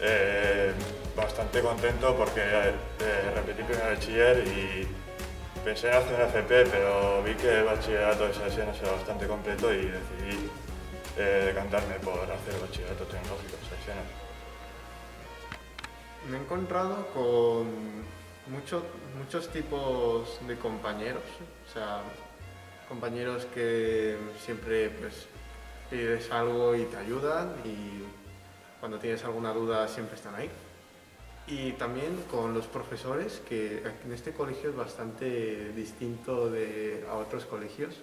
Eh, bastante contento porque eh, repetí primer bachiller y pensé en hacer un FP, pero vi que el bachillerato de era bastante completo y decidí eh, decantarme por hacer el bachillerato tecnológico de Salesianos. Me he encontrado con muchos muchos tipos de compañeros, o sea, compañeros que siempre pues, pides algo y te ayudan y cuando tienes alguna duda siempre están ahí. Y también con los profesores, que en este colegio es bastante distinto de, a otros colegios.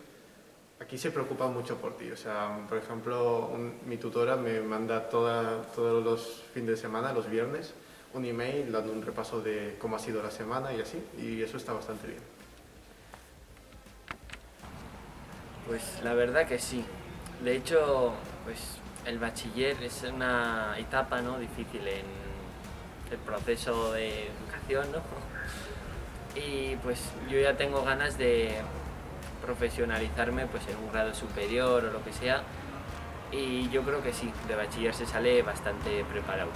Aquí se preocupan mucho por ti. O sea, por ejemplo, mi tutora me manda toda, todos los fines de semana, los viernes, un email dando un repaso de cómo ha sido la semana y así. Y eso está bastante bien. Pues la verdad que sí. De hecho, pues el bachiller es una etapa ¿no? difícil en el proceso de educación, ¿no? Y pues yo ya tengo ganas de profesionalizarme pues en un grado superior o lo que sea y yo creo que sí, de bachiller se sale bastante preparado.